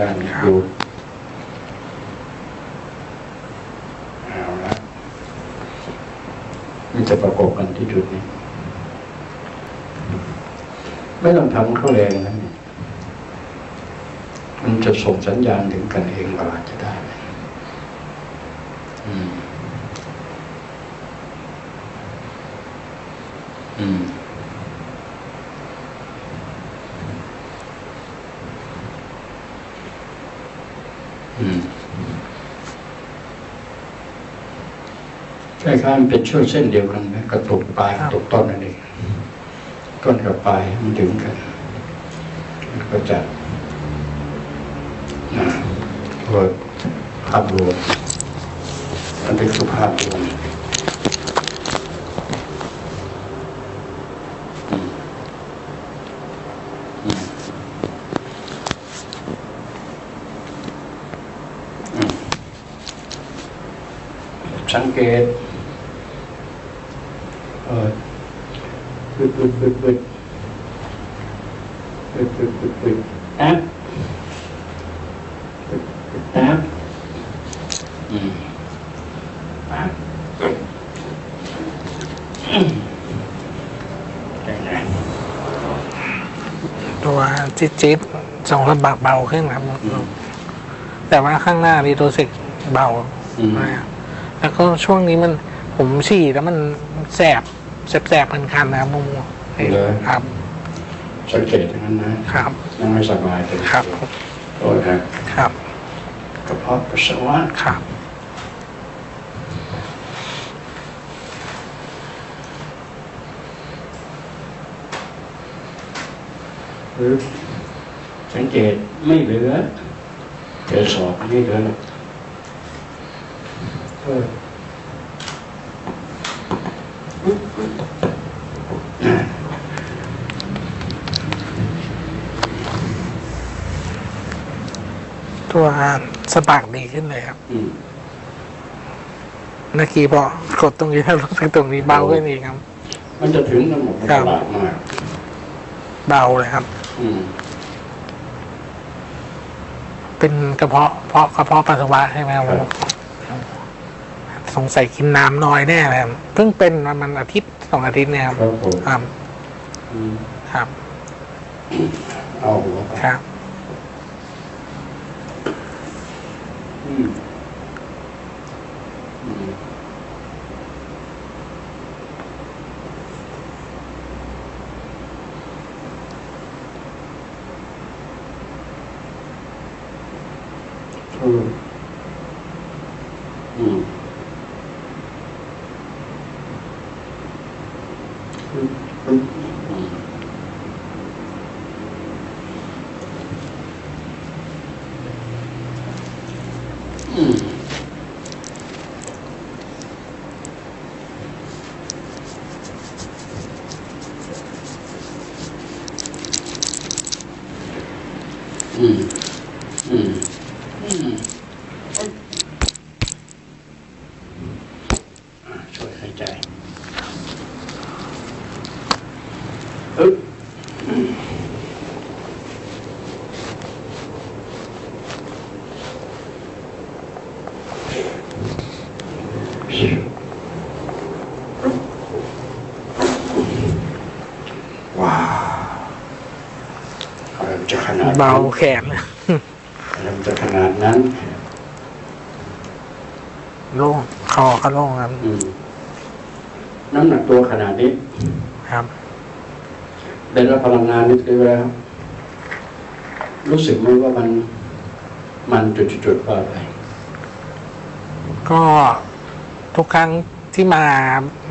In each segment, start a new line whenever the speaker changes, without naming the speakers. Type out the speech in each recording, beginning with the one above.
ด้านนี้ดูเอาละมันจะประกอบกันที่จุดนี้ ไม่ต้องทำเข้าแรงนะเนี่ยมันจะส่งสัญญาณถึงกันเองเวลาจะได้ไหมอืม อืม อืม คล้ายๆมันเป็นช่วงเส้นเดียวกันนะกระตุกปลายกระตุกต้นนั่นเองต้นกับปลายมันถึงกันมันก็จะนะเกิดภาพรวมมันเป็นสุภาพรวมอืมอืมอืมสังเกต เออ บึดบึดบึดบึดบึดบึดบึดบึดแอปบึดบึดแอปอืมแอปอืมได้ไง
ตัวจิ๊ดจิ๊ดสองระบักเบาขึ้นครับ แต่ว่าข้างหน้านี่รู้สึกเบา
อืม
มากแล้วก็ช่วงนี้มันผมฉี่แล้วมันแสบ แสบแสบคันคันๆนะครับมุมครับ
สังเกตอย่างนั้นนะครับยังไม่สบายเลย
ครับ
โทษนะครับกระเพาะปัสสาวะ
ครับ
หรือสังเกตไม่เหลือเจอสอบไม่เหลือหรอกเอออะ
ตัวสะบักดีขึ้นเลยครับ
อืม
เมื่อกี้พอกดตรงนี้แล้วรู้สึกตรงนี้เบาขึ้นอีกครับ
มันจะถึงกันหมดมัน
ครั
ฉ
บ
ลาดมาก
เบาเลยครับ
อืม
เป็นกระเพาะเพาะกระเพาะปัสสาวะใช่ไหมครับ
ครับ
สงสัยกินน้ำน้อยแน่เลยครับเพิ่งเป็นประมันอาทิตย์สองอาทิตย์เนี่ยครับ
ครับผม
ครับ
อืม
ครับ
เอาหัวไป
ครับ
음. 음. 저는 嗯嗯。
เบาแขน
อะไรมันจะขนาดนั้น
โล่งคอก็โล่งครับ
อืมน้ำหนักตัวขนาดนี้
ครับ
ได้รับพลังงานนิดเดียวแล้วรู้สึกไหมว่ามันมันจุดๆๆว่าอะไร
ก็ทุกครั้งที่มา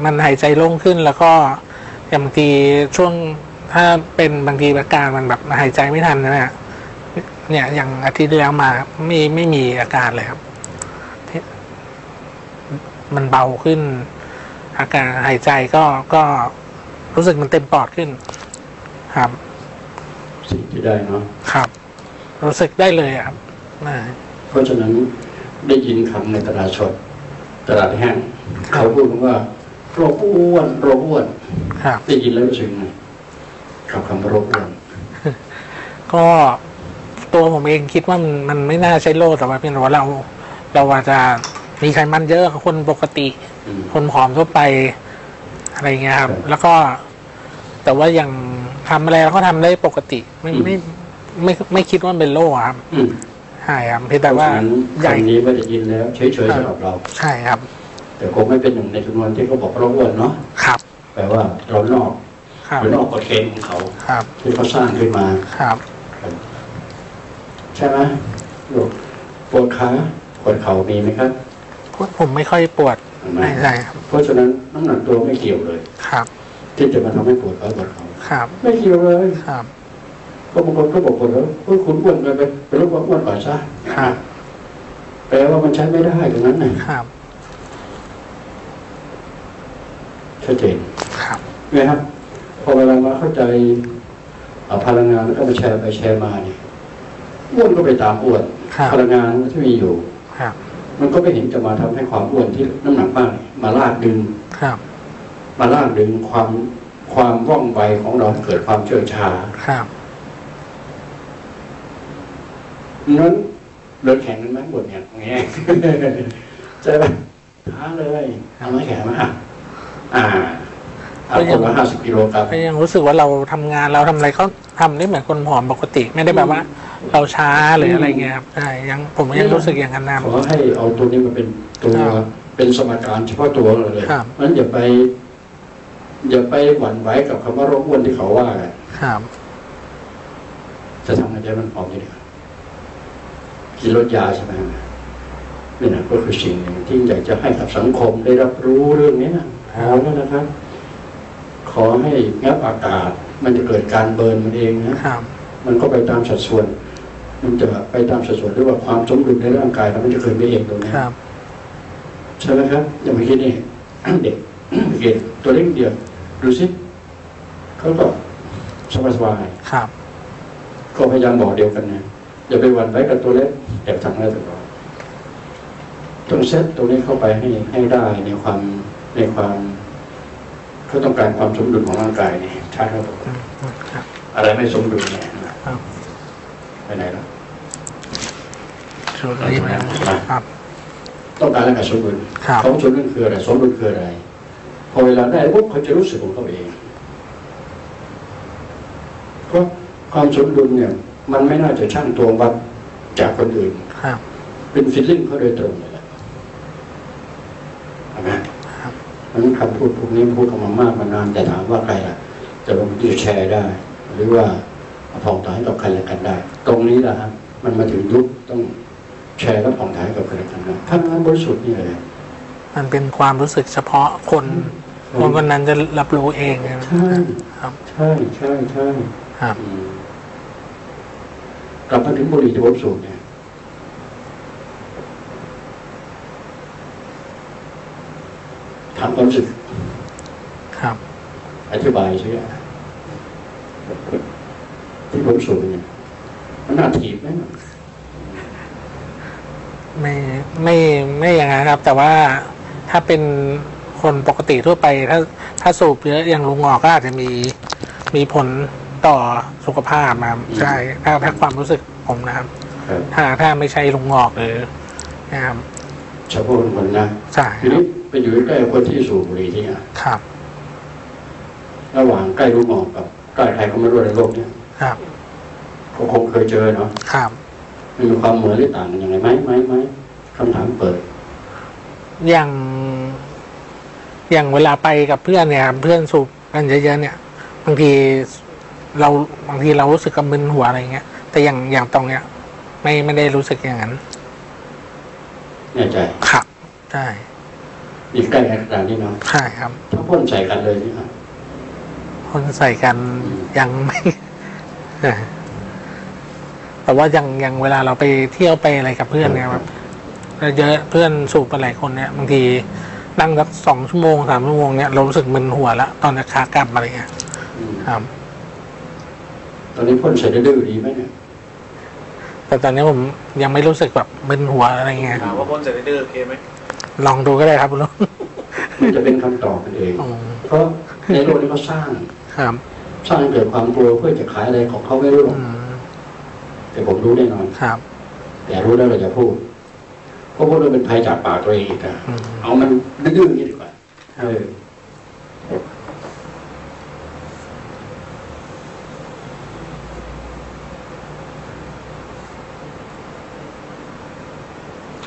มันหายใจโล่งขึ้นแล้วก็อย่างบางทีช่วง ถ้าเป็นบางทีอาการมันแบบหายใจไม่ทันนะฮะเนี่ยอย่างอาทิตย์ที่แล้วมาไม่ไม่มีอาการเลยครับที่มันเบาขึ้น อาการหายใจก็ก็รู้สึกมันเต็มปอดขึ้น ครับ
สิ่งที่ได้เนาะ
ครับ รู้สึกได้เลยอะครับอ่า
เพราะฉะนั้นได้ยินคำในตลาดสดตลาดแห้ง
ครับ
เขาพูดคำว่าโรคอ้วนโรคอ้วน
ครับ
ได้ยินแล้วรู้สึกไง กับคำว่าโรคอ้วน
ก็ตัวผมเองคิดว่ามันมันไม่น่าใช่โรคแต่ว่าเป็นว่าเรา เราอาจจะมีไขมันเยอะกว่าคนปกติ
อืม
คนผอมทั่วไปอะไรเงี้ยครับ
ครับ
แล้วก็ แต่ว่าอย่างทำอะไรเราก็ทำได้ปกติ ไม่
อืม
ไม่ไม่ไม่คิดว่าเป็นโรคอะครับ
อืม
ใช่ครับเพียงแต่ว่า
เพระฉะนั้น
ใหญ่
คำนี้ไม่ได้ยินแล้วเฉยๆสำหรับเรา
ใช่ครับ
แต่คงไม่เป็นหนึ่งในจำนวนที่เขาบอกเราอ้วนเนาะ
ครับ
แปลว่าเรานอก
ครับ
หรือนอกกฎเกณฑ์ของเขา
ครับ
ที่เขาสร้างขึ้นมา
ครับ
ใช่ไหมลูกปวดขาปวดเข่ามีไหมครับ
ผมไม่ค่อยปวด
เห็นไหม
ไม่ใช่ครับ
เพราะฉะนั้นน้ำหนักตัวไม่เกี่ยวเลย
ครับ
ที่จะมาทำให้ปวดขาปวดเข่า
ครับ
ไม่เกี่ยวเลย
ครับ
ก็บางคนก็บอกคนแล้วเออคุณอ้วนไปเป็นเป็นโรคอ้วนก่อนซะ
ครับ
แปลว่ามันใช้ไม่ได้ตรงนั้นนะครับชัดเจน
ครับ
นะครับ พอเวลามาเข้าใจเอ่อพลังงานแล้วก็มาแชร์ไปแชร์มาเนี่ยอ้วนก็ไปตามอ้วน
ครับ
พลังงานที่มีอยู่
ครับ
มันก็ไม่เห็นจะมาทำให้ความอ้วนที่น้ำหนักมากเนี่ยมาลากดึง
ครับ
มาลากดึงความความว่องไวของเราให้เกิดความเชื่อชา
ครับ
นั้นเดินแข่งกันไหมบทเนี่ยอย่างเงี้ยใช่ไหมท้าเลยเอาไม้แข่งมาอะอ่า เอาคนละห้าสิบกิโลกรัม
ก็ยังรู้สึกว่าเราทำงานเราทำอะไรก็ทำได้เหมือนคนผอมปกติ ไม่ได้แบบว่า เราช้าหรืออะไรเงี้ยครับใช่ยังผมยังรู้สึกอย่างนั้นนะ
ขอให้เอาตัวนี้มาเป็นตัว
ครับ
เป็นสมการเฉพาะตัวเราเลย
ครับ
นั้นอย่าไป อย่าไปหวั่นไหวกับคำว่าโรคอ้วนที่เขาว่ากัน
ครับ
จะทำให้ใจมันผอมอยู่ดีกินลดยาใช่ไหมนี่นะก็คือสิ่งหนึ่งที่อยากจะให้กับสังคมได้รับรู้เรื่องนี้นะพอแล้วนะครับ ขอให้งับอากาศ มันจะเกิดการเบิร์นมันเองนะ
ครับ
มันก็ไปตามสัดส่วน มันจะไปตามสัดส่วนหรือว่าความสมดุลในร่างกายแล้วมันจะเกิดไปเองตรงนี้
ครับ
ใช่ไหมครับอย่างเมื่อกี้นี่เด็กเด็กตัวเล็กเดียวดูสิเขาก็สบาย
ครับ
ๆก็พยายามบอกเดียวกันนะอย่าไปหวั่นไหวกับตัวเล็กแอบทำอะไรต่างๆต้องเซตตรงนี้เข้าไปให้ให้ได้ในความในความ เขาต้องการความสมดุลของร่างกายนี่ใช่ครับผม
อืมอืมครับ
อะไรไม่สมดุลเนี่ยนะครับไปไหนแล้ว
ชุดนี้นะครับ
ต้องการอะไรกับสมดุล
ครับ
ของสมดุลคืออะไรสมดุลคืออะไร พอเวลาได้ปุ๊บเขาจะรู้สึกของเขาเองเพราะความสมดุลเนี่ย มันไม่น่าจะช่างตวงวัดจากคนอื่น
ครับ
เป็นฟิลลิ่งเขาโดยตรงเลยแหละเห็นไหม
ครับ
นั้นคำพูดพวกนี้พูดออกมามากมานานแต่ถามว่าใครล่ะ จะลงที่แชร์ได้ หรือว่าเอาผ่องถ่ายให้กับใครและกันได้ ตรงนี้แหละฮะมันมาถึงยุคต้องแชร์และผ่องถ่ายให้กับใครและกันได้พลังงานบริสุทธิ์นี่เลย
มันเป็นความรู้สึกเฉพาะคนคนคนนั้นจะรับรู้เองนะ
ใช่
ครับ
ใช่ใช่ใช่
ครับ
อืมกลับมาถึงบุหรี่ที่ผมสูบเนี่ยถามความรู้สึก
ครับ
อธิบายใช่ไหมที่ผมสูบเนี่ยมันน่าถีบไหม
ไม่ไม่ไม่อย่างนั้นครับ แต่ว่าถ้าเป็นคนปกติทั่วไป ถ้าถ้าสูบเยอะอย่างลุงงอกก็อาจจะมีมีผลต่อสุขภาพนะครับใช่ถ้าถ้าความรู้สึกผมนะครับ ถ้าถ้าไม่ใช่ลุงงอกหรือนะครับ
เฉพาะคนนะ
ใช่
ที
ค รั
นี้
บ
ไปอยู่ใกล้คนที่สูบบุหรี่ที่เนี่ย
ครับ
ระหว่างใกล้ลูกหมอกกับใกล้ใครก็ไม่รู้ในโลกเนี่ย
ครับ
ก็คงเคยเจอเนาะ
ครับ
มันมีความเหมือนหรือต่างกันยังไงไหมไหมไหมคำถามเปิด
อย่าง อย่างเวลาไปกับเพื่อนเนี่ยครับเพื่อนสูบกันเยอะๆเนี่ยบางทีเราบางทีเรารู้สึกกับมึนหัวอะไรเงี้ย แต่อย่างอย่างตรงเนี้ย ไม่ไม่ได้รู้สึกอย่างนั้น
แน่ใจ
ครับใช่
มีใกล้กันขนาดนี้เนาะ
ใช่ครับ
ถ้าพ่นใส่กันเลยนี่นะ
คนใส่กันยังไม่แต่ว่าอย่างอย่างเวลาเราไปเที่ยวไปอะไรกับเพื่อนเนี่ยแบบเยอะเพื่อนสูบไปหลายคนเนี่ยบางทีนั่งสักสองชั่วโมงสามชั่วโมงเนี่ยเรารู้สึกมึนหัวแล้วตอนจะขากลับอะไรเงี้ย
อืม
ครับ
ตอนนี้พ่นใส่ดื้อๆดีไหมเนี่ย
แต่ตอนนี้ผมยังไม่รู้สึกแบบมึนหัวอะไรเงี้ย
ถามว่าพ่นเสร็จได้ดื้อโอเคไหม
ลองดูก็ได้ครับคุณลุง
มันจะเป็นคำตอบกันเอง
อืม
เพราะในโลกนี้เขาสร้าง
ครับ
สร้างให้เกิดความกลัวเพื่อจะขายอะไรของเขาไม่รู้หรอก
อืม
แต่ผมรู้แน่นอน
ครับ
แต่รู้แล้วเราจะพูดเพราะพูดแล้วเป็นภัยจากปากตัวเองอีกอะ
อืม
เอามันดื้อๆอย่างนี้ดีกว่าเออ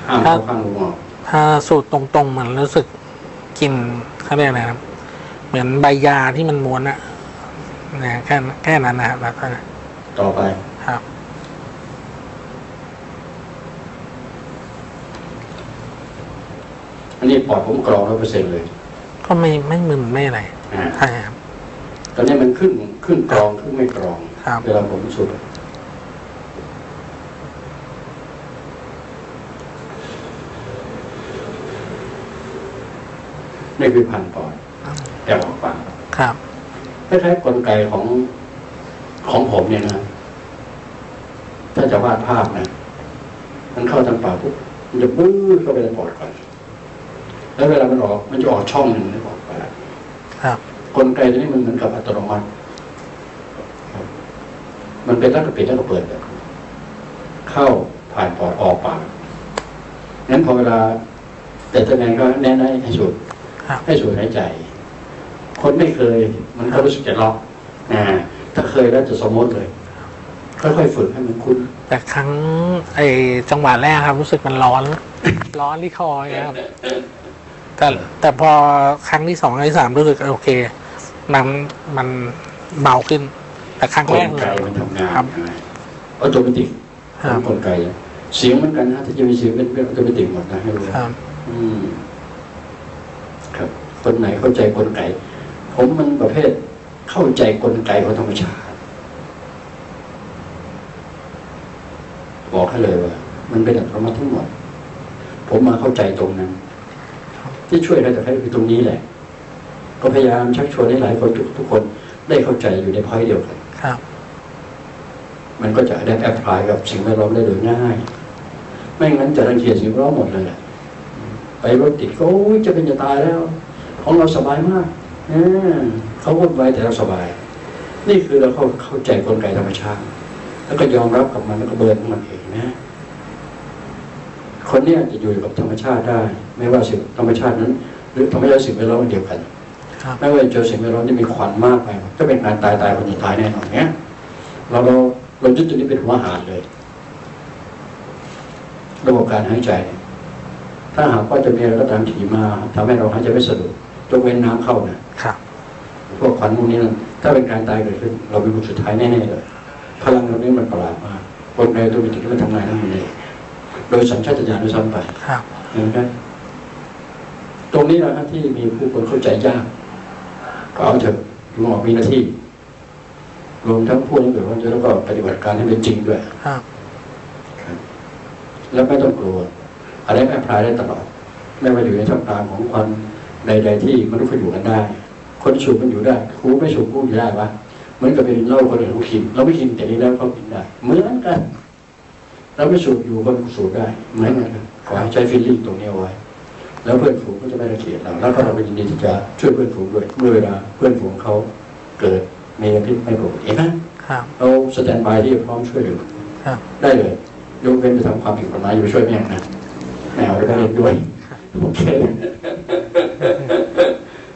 ห้ามเขาข้างลุงออก
ถ้าสูตรตรงๆ มันรู้สึกกลินเขาเรียกอะไรนะครับ เหมือนใบยาที่มันม้วนอะนะแค่แค่นั้นนะครับแล้วก็
ต่อไป
ครับ
อันนี้ปอดผมกรองร้อยเปอร์เซ็นต์เลย
ก็ไม่ไม่มึนไม่อะไร
อ่า
ใช่ครับ
ตอนนี้มันขึ้นขึ้นกรองขึ้นไม่กรอง
ครับ
เวลาผมสูด นี่คือพันปอดแต่ออกปาก
ครับ
คล้ายๆกลไกของของผมเนี่ยนะ ถ้าจะวาดภาพนะมันเข้าทางปากปุ๊บมันจะปื้อเข้าไปในปอดก่อน แล้วเวลามันออกมันจะออกช่องหนึ่งในปอดปาก
ครับ
กลไกตัวนี้มันเหมือนกับอัตโนมัติครับมันเป็นตั้งแต่ปิดตั้งแต่เปิดแบบเข้าผ่านปอดออกปากงั้นพอเวลาแต่ตัวแนก็แนะนำให้สูด
ครับ
ให้สูดหายใจ คนไม่เคย มันก็รู้สึกจะล็อกอ่าถ้าเคยแล้วจะสมมติเลยค่อยๆฝึกให้มันคุ้น
แต่ครั้ง ไอจังหวะแรกครับ รู้สึกมันร้อน ร้อนที่คออย่างเงี้ยครับ แต่แต่พอครั้งที่สองครั้งที่สามรู้สึกโอเค มันมันเบาขึ้น แต่ครั้ง
ก
แร
ล
กเล
ไก
ย
มันทำงาน
ครับ
automatic
ครั
ข
บ
องกลไกเสียงเหมือนกันนะถ้าจะมีเสียงเป็นเป็น automatic หมดนะให้รู้
ครับ
อืมครับคนไหนเข้าใจกลไก ผมมันประเภทเข้าใจกลไกของธรรมชาติ บอกให้เลยว่า มันเป็นอัตโนมัติทั้งหมด ผมมาเข้าใจตรงนั้น ที่ช่วยได้แต่แค่คือตรงนี้แหละ ก็พยายามชักชวนให้หลายคนทุกทุกคนได้เข้าใจอยู่ในพอยเดียวกัน
ครับ
มันก็จะได้แอพพลายกับสิ่งแวดล้อมได้โดยง่าย ไม่งั้นจะรังเกียจสิ่งแวดล้อมหมดเลยแหละไปรถติดก็โอ้ยจะเป็นจะตายแล้ว ของเราสบายมากเออเขาวุ่นวายแต่เราสบาย นี่คือเราเข้าเข้าใจกลไกธรรมชาติ แล้วก็ยอมรับกับมันแล้วก็เบิร์นของมันเองนะ คนเนี้ยจะอยู่กับธรรมชาติได้ ไม่ว่าสิ่งธรรมชาตินั้น หรือธรรมชาติสิ่งแวดล้อมมันเดียวกัน
ครับ
ไม่ว่าจะเจอสิ่งแวดล้อมที่มีควันมากไปก็เป็นการตายตายคนจะตายแน่นอนเนี้ยเราเราเรายึดตัวนี้เป็นหัวอาหารเลย ระบบการหายใจ ถ้าหากว่าจะมีอะไรก็ตามถี่มาทำให้เราหายใจไม่สะดวก ยกเว้นน้ำเข้านะครับพวกควันพวกนี้นั้นถ้าเป็นการตายเกิดขึ้น เราเป็นคนสุดท้ายแน่ๆเลยพลังตรงนี้มันประหลาดมากกลไกตัวมีติที่มันทำงานทั้งหมดเลยโดยสัญชาตญาณด้วยซ้ำไป
ครับ
เห็นไหมตรงนี้นะฮะที่มีผู้คนเข้าใจยากก็เอาเถอะลุงออกมีหน้าที่รวมทั้งผู้ที่เกิดว่าจะแล้วก็ปฏิบัติการให้เป็นจริงด้วย
ครับ
แล้วไม่ต้องกลัวอะไรแอพพลายได้ตลอด ไม่ว่าอยู่ในท่ามกลางของความ ใดๆที่มนุษย์เขาอยู่กันได้ คนสูบมันอยู่ได้ครูไม่สูบกูอยู่ได้ปะเหมือนกับไปกินเหล้าคนอื่นเขากิน เราไม่กินแต่นี้แล้วเขากินได้เหมือนกันเราไม่สูบอยู่คนสูบได้เหมือนกันขอให้ใช้ฟีลลิ่งตรงนี้เอาไว้ แล้วเพื่อนฝูงก็จะไม่ระเกียดเราแล้วก็เราก็ยินดีที่จะช่วยเพื่อนฝูงด้วยเมื่อเวลาเพื่อนฝูงเขาเกิดมีพิษไม่ปกติเห็นไหม
ครับ
เราสแตนบายที่จะพร้อมช่วยเหลือ
ครับ
ได้เลยยกเว้นจะทำความผิดกฎหมายอยู่าไปช่วยแม่งนะแมวแล้วก็เล่นด้วยโอเค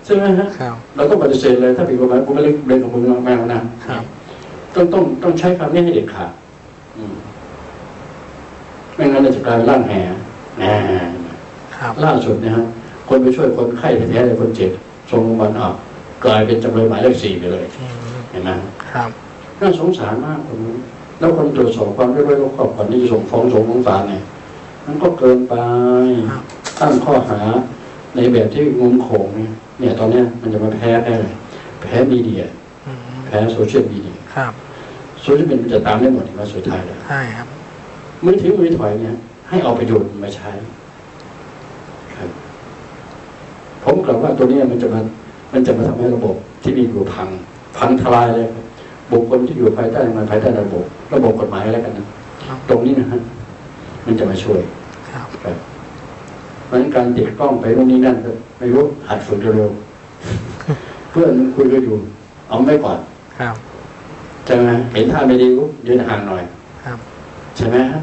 ใช่ไหมฮะ
ครับ
เราต้องปฏิเสธเลยถ้าผิดกฎหมายกูไม่เล่นเล่นกับมึงหรอกแมวนะครับต้องต้องต้องใช้คำนี้ให้เด็ดขาดอืมไม่งั้นเราจะกลายเป็นร่างแหอ่า
ครับ
ล่าสุดเนะฮะคนไปช่วยคนไข้แท้ๆเลยคนเจ็บส่งโรงพยาบาลอะกลายเป็นจำเลยหมายเลขสี่ไปเลย
อืม
เห็นไหม
ครับ
น่าสงสารมากคนนี้แล้วคนตรวจสอบความเรียบร้อยของครอบครัวนี่จะส่งฟ้องส่งฟ้องศาลเนี่ยมันก็เกินไป
ครับ
ตั้งข้อหาในแบบที่งมโขงเนี่ยเนี่ยตอนเนี้ยมันจะมาแพ้แพ้เลยแพ้มีเดีย
อืม
แพ้โซเชียลมีเดีย
ครับ
โซเชียลมีเดียมันจะตามได้หมดถึงว่าสุดท้ายเลย
ใช่ครับ
มือถือมือถอยเนี่ยให้เอาประโยชน์มาใช้ครับผมกล่าวว่าตัวเนี้ยมันจะมามันจะมาทำให้ระบบที่มีอยู่พัง พังทลายเลยครับบุคคลที่อยู่ภายใต้ทำงานภายใต้ระบบ ระบบกฎหมายอะไรกันนะ
ครับ
ตรงนี้นะฮะมันจะมาช่วย
ครับ
ค รับเพราะฉะนั้นการติดกล้องไปโน่นนี่นั่นก็ไม่รู้หัดฝึกเร็วๆเพื่อนมันคุยกันอยู่ เอาไม่ก่อน
ครับ
ใช่ไหมเห็นท่าไม่ดีก็ยืนห่างหน่อย
ครับ
ช่ไหมฮะ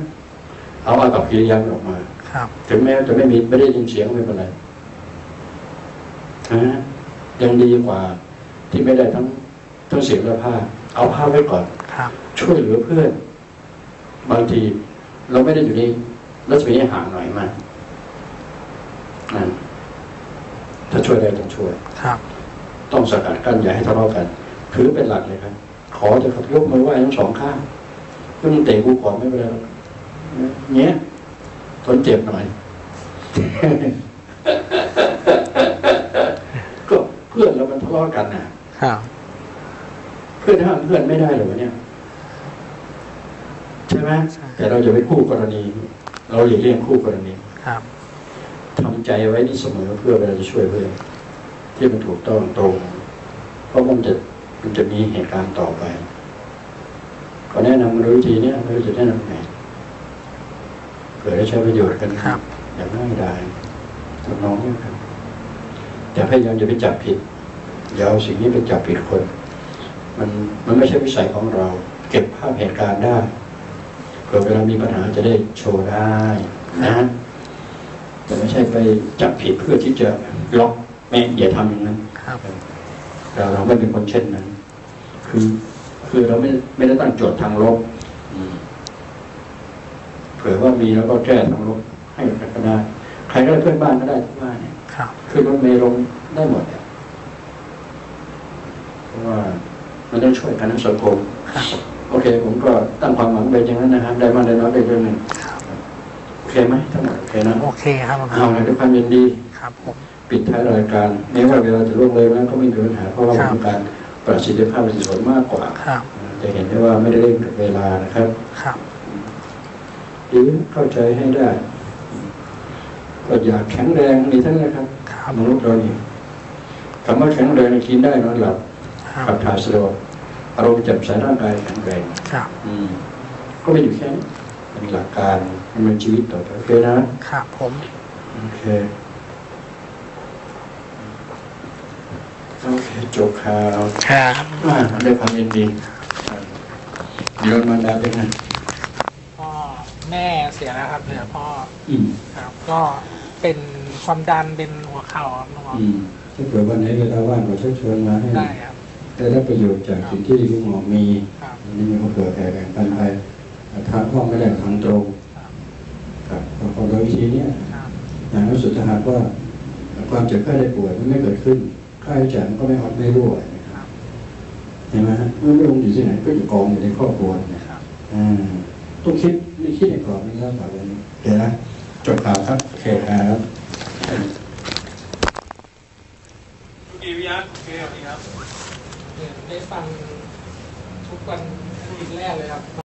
เอาอากับกิริยามันออกมา
ครับ
ถึงแม้จะไม่มีไม่ได้ยินเสียงไม่เป็นไรนะยังดีกว่า ที่ไม่ได้ทั้งทั้งเสียงและภาพเอาภาพไว้ก่อน
ครับ
ช่วยเหลือเพื่อน บางที เราไม่ได้อยู่ในรัศมีให้ห่างหน่อยมากนั่นถ้า ช่วยได้ต้องช่วย
ครับ
ต้องสกัดกั้นอย่าให้ทะเลาะกันถือเป็นหลักเลยครับ ขอจะขับยกมือไหว้ทั้งสองข้างก็มึงเตะกูก่อนไม่เป็นไรหรอกเนี้ยทนเจ็บหน่อย ก็เพื่อนเรามันทะเลาะกันน่ะ
ครับ
เพื่อนห้ามเพื่อนไม่ได้เหรอวะเนี่ยใช่ไหม
ใช่
แต่เราจะไปคู่กรณี เราหลีกเลี่ยงคู่กรณี
ครับ
ทำใจไว้นี่เสมอเพื่อเวลาจะช่วยเพื่อนที่มันถูกต้องตรง เพราะมันจะมันจะมีเหตุการณ์ต่อไปก็แนะนำกันโดยวิธีเนี้ยไม่รู้จะแนะนำไงเผื่อได้ใช้ประโยชน์กัน
ครับ
อย่างง่ายดายทำนองเนี้ยครับ แต่พยายามอย่าไปจับผิดอย่าเอาสิ่งนี้ไปจับผิดคน มันมันไม่ใช่วิสัยของเรา เก็บภาพเหตุการณ์ได้เผื่อเวลามีปัญหาจะได้โชว์ได้นะแต่ไม่ ใช่ไปจับผิดเพื่อที่จะล็อกแม่อย่าทำอย่างนั้น
ครับ
เราเราไม่เป็นคนเช่นนั้น คือคือเราไม่ไม่ได้ตั้งโจทย์ทางลบอืมเผื่อว่ามีแล้วก็แก้ทางลบให้กันก็ได้ ใครก็ได้เพื่อนบ้านก็ได้ทุกบ้านเนี่ย
ครับ
คือรถเมล์ลงได้หมดเนี่ยเพราะว่ามันต้องช่วยกันทั้งสังคม
ครับ
โอเค ผมก็ตั้งความหวังไปอย่างนั้นนะครับได้มากได้น้อยได้เรื่องหนึ่ง
ครับ
โอ เคไหมทั้งหมดโอเคนะ
โอเคครับหลวง
เอา
ตา
เลยด้วยความยินดี
ครับผม
ปิดท้ายรายการแม้ว่าเวลาจะล่วงเลยนะก็ไม่มีปัญหาเพราะว่า
ครับ
เป็นการประสิทธิภาพประสิทธิผลมากกว่า
ครับ
จะเห็นได้ว่าไม่ได้เร่งกับเวลานะครับ
ครับ
หรือเข้าใจให้ได้ก็อยากแข็งแรงนี่ทั้งนั้นนะครับ
ครับ
มนุษย์เรานี่คำว่าแข็งแรงในกินได้นอนหลับ
ครับ
ขับถ่ายสะดวกอารมณ์แจ่มใสร่างกายแข็งแรง
ครับ
อืมก็ไม่อยู่แค่นี้ เป็นหลักการดำเนินชีวิตต่อไปโอเคนะครับ
ผม
โอเคโอเคจบข่าว
ครับ
อ่าด้วยความยินดีเดี๋ยวมารดาเป็นไง
พ่อแม่เสียแล้วครับเหลือพ่อ
อืม
ครับ ก็เป็นความดันเป็นหัวเข่าครับน้อง
อืมถ้าเกิดวันไหนเวลาว่างก็เชิญชวนมาให้
ได้ครับ
ได้รับประโยชน์จากสิ่งที่ลุงหมอมี
ครับ
อันนี้มันก็เผื่อแผ่แบ่งปันไป ทางห้องไม่ได้ทางตรง
ครับ
ครับพอโดยวิธีเนี้ย
ครับ
อย่างน้อยสุดถ้าหากว่า ความเจ็บไข้ได้ป่วยมันไม่เกิดขึ้นค่าใช้จ่ายมันก็ไม่อดไม่รั่วนะค
ครับรับ
เห็นไหมฮะเมื่อไม่ลงอยู่ที่ไหนก็อยู่กองอยู่ในครอบครัวเนี่ย
ครับ
อ่าต้องคิดนี่คิดในกรอบนี้แล้วต่อไปนี้เดี๋ยวนะจบข่าวครับโอเคครับ
ดีวิยะโอเคครับเนี่ยได้ฟังทุกวันอาทิตย์แรกเลยครับ